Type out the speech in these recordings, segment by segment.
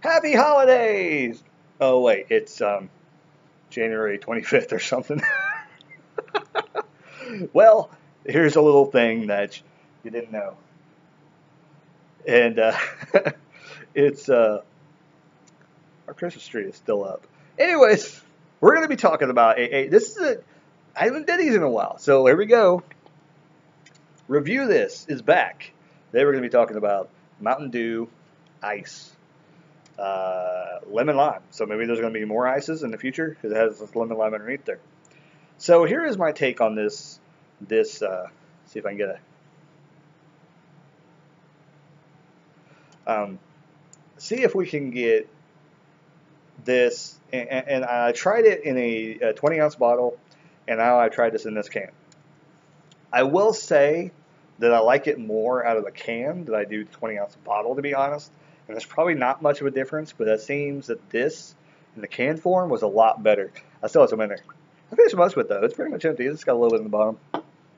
Happy holidays! Oh wait, it's um, January 25th or something. well, here's a little thing that you didn't know, and uh, it's uh, our Christmas tree is still up. Anyways, we're going to be talking about a, this is a I haven't did these in a while, so here we go. Review this is back. Today we're going to be talking about Mountain Dew Ice uh, lemon lime. So maybe there's going to be more ices in the future because it has lemon lime underneath there. So here is my take on this. This uh, see if I can get a. Um, see if we can get this, and, and I tried it in a, a 20 ounce bottle, and now I tried this in this can. I will say that I like it more out of the can than I do the 20 ounce bottle, to be honest. And there's probably not much of a difference, but it seems that this in the can form was a lot better. I still have some in there. I finished most of it though. It's pretty much empty. It's got a little bit in the bottom.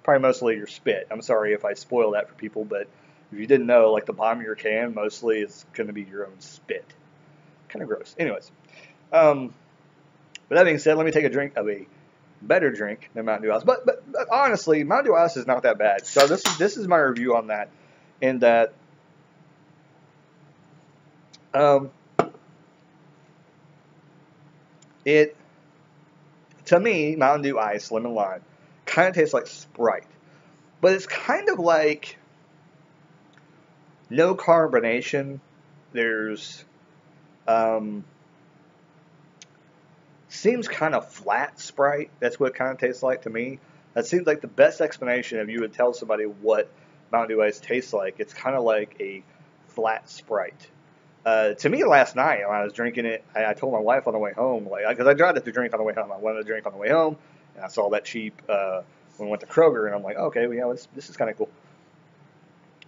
Probably mostly your spit. I'm sorry if I spoil that for people, but if you didn't know, like the bottom of your can mostly is going to be your own spit. Kind of gross. Anyways, um, with that being said, let me take a drink of a better drink than Mountain Dew Ice. But, but, but honestly, Mountain Dew Ice is not that bad. So this is this is my review on that. In that um, it, to me, Mountain Dew Ice Lemon Lime kind of tastes like Sprite, but it's kind of like no carbonation. There's, um, seems kind of flat Sprite. That's what it kind of tastes like to me. That seems like the best explanation if you would tell somebody what Mountain Dew Ice tastes like. It's kind of like a flat Sprite. Uh, to me, last night when I was drinking it, I, I told my wife on the way home, like, because I tried to drink on the way home. I wanted to drink on the way home, and I saw that cheap uh, when we went to Kroger, and I'm like, okay, well, yeah, this, this is kind of cool.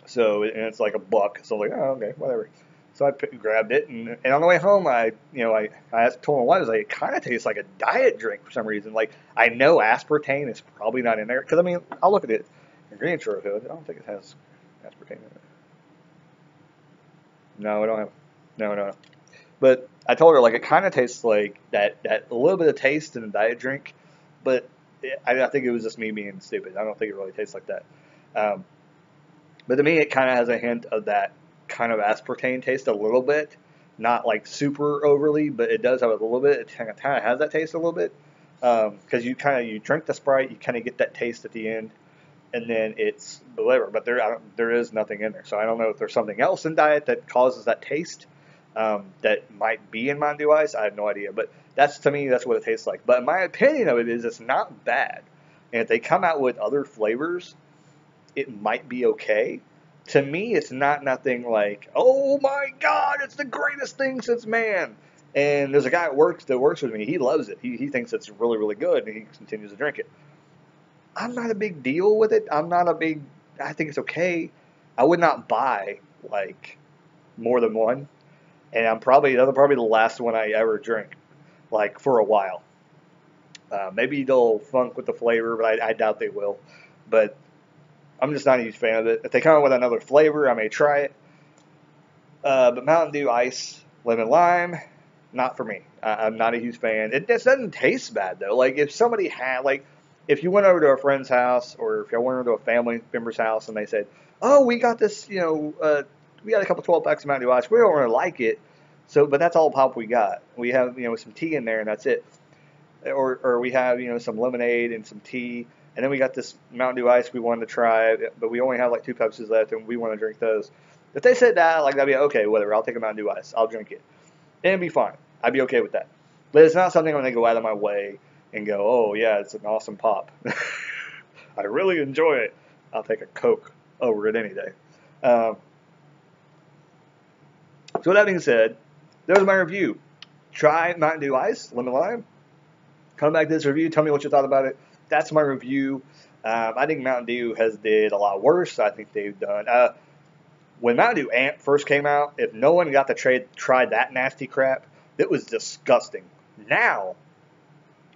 So, and it's like a buck, so I'm like, oh, okay, whatever. So I grabbed it, and, and on the way home, I, you know, I, I asked, told my wife, I was like, it kind of tastes like a diet drink for some reason. Like, I know aspartame is probably not in there, because I mean, I'll look at it. Ingredients are I don't think it has aspartame in it. No, I don't have. No, no. But I told her like it kind of tastes like that that a little bit of taste in a diet drink, but it, I, I, think it was just me being stupid. I don't think it really tastes like that. Um, but to me, it kind of has a hint of that kind of aspartame taste a little bit, not like super overly, but it does have a little bit. It kind of has that taste a little bit because um, you kind of you drink the Sprite, you kind of get that taste at the end, and then it's the But there there is nothing in there, so I don't know if there's something else in diet that causes that taste um, that might be in Dew Ice. I have no idea, but that's to me that's what it tastes like. But my opinion of it is it's not bad, and if they come out with other flavors, it might be okay. To me, it's not nothing like oh my god, it's the greatest thing since man. And there's a guy at work that works with me. He loves it. He, he thinks it's really really good, and he continues to drink it. I'm not a big deal with it. I'm not a big. I think it's okay. I would not buy like more than one and I'm probably that'll probably the last one I ever drink, like for a while. Uh, maybe they'll funk with the flavor, but I, I, doubt they will. But I'm just not a huge fan of it. If they come out with another flavor, I may try it. Uh, but Mountain Dew Ice Lemon Lime, not for me. I, am not a huge fan. It doesn't taste bad though. Like if somebody had like. If you went over to a friend's house, or if you went over to a family member's house, and they said, "Oh, we got this, you know, uh, we got a couple 12 packs of Mountain Dew Ice. We don't really like it. So, but that's all pop we got. We have, you know, some tea in there and that's it. Or, or we have, you know, some lemonade and some tea. And then we got this Mountain Dew Ice we wanted to try, but we only have like two Pepsis left and we want to drink those. If they said that, like, that'd be okay, whatever. I'll take a Mountain Dew Ice. I'll drink it. And be fine. I'd be okay with that. But it's not something I'm going to go out of my way and go, oh, yeah, it's an awesome pop. I really enjoy it. I'll take a Coke over it any day. Um, so, with that being said, there's my review. Try Mountain Dew Ice, lemon lime. Come back to this review. Tell me what you thought about it. That's my review. Um, I think Mountain Dew has did a lot worse. I think they've done. Uh, when Mountain Dew Amp first came out, if no one got to trade, try that nasty crap, it was disgusting. Now,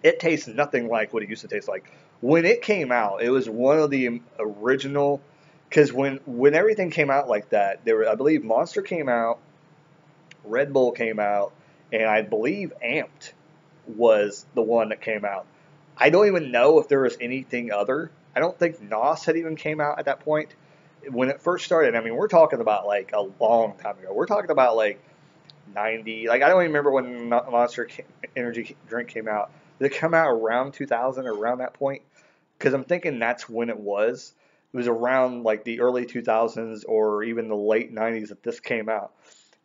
it tastes nothing like what it used to taste like. When it came out, it was one of the original. Because when when everything came out like that, there were, I believe Monster came out Red Bull came out, and I believe Amped was the one that came out. I don't even know if there was anything other. I don't think NOS had even came out at that point when it first started. I mean, we're talking about like a long time ago. We're talking about like 90. Like I don't even remember when Monster Energy drink came out. Did it come out around 2000 or around that point? Because I'm thinking that's when it was. It was around like the early 2000s or even the late 90s that this came out.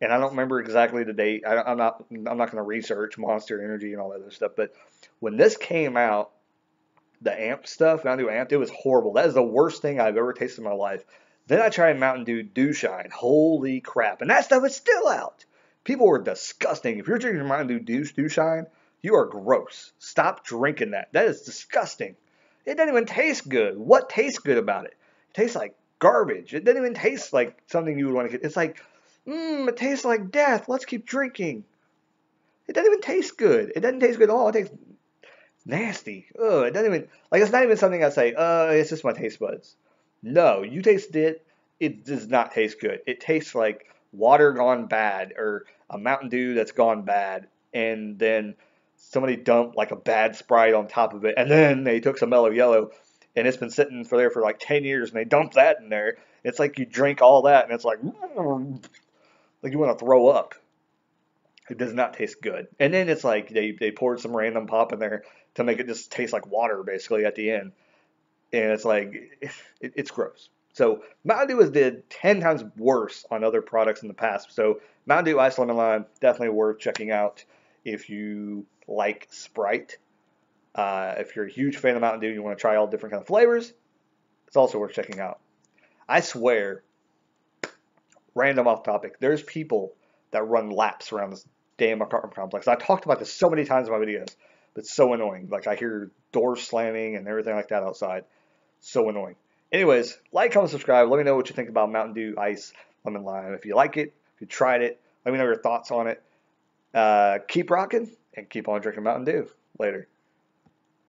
And I don't remember exactly the date. I, am not. I'm not going to research Monster Energy and all that other stuff. But when this came out, the amp stuff, Mountain Dew amp, it was horrible. That is the worst thing I've ever tasted in my life. Then I tried Mountain Dew Dew Shine. Holy crap! And that stuff is still out. People were disgusting. If you're drinking Mountain Dew Dew Shine, you are gross. Stop drinking that. That is disgusting. It doesn't even taste good. What tastes good about it? It tastes like garbage. It doesn't even taste like something you would want to get. It's like, mmm, it tastes like death. Let's keep drinking. It doesn't even taste good. It doesn't taste good at all. It tastes nasty. Ugh, it doesn't even, like, it's not even something I say, uh, it's just my taste buds. No, you taste it. It does not taste good. It tastes like water gone bad or a Mountain Dew that's gone bad. And then somebody dumped like a bad Sprite on top of it, and then they took some Mellow Yellow, and it's been sitting for there for like ten years, and they dumped that in there. It's like you drink all that, and it's like like you want to throw up. It does not taste good. And then it's like they they poured some random pop in there to make it just taste like water, basically at the end, and it's like it, it's gross. So Mountain Dew has did ten times worse on other products in the past. So Mountain Dew Ice Lemon Lime definitely worth checking out if you like Sprite. Uh, if you're a huge fan of Mountain Dew, you want to try all different kind of flavors. It's also worth checking out. I swear, random off topic. There's people that run laps around this damn apartment complex. I talked about this so many times in my videos, but it's so annoying. Like I hear doors slamming and everything like that outside. So annoying. Anyways, like, comment, subscribe. Let me know what you think about Mountain Dew Ice Lemon Lime. If you like it, if you tried it, let me know your thoughts on it. Uh, keep rocking and keep on drinking Mountain Dew. Later.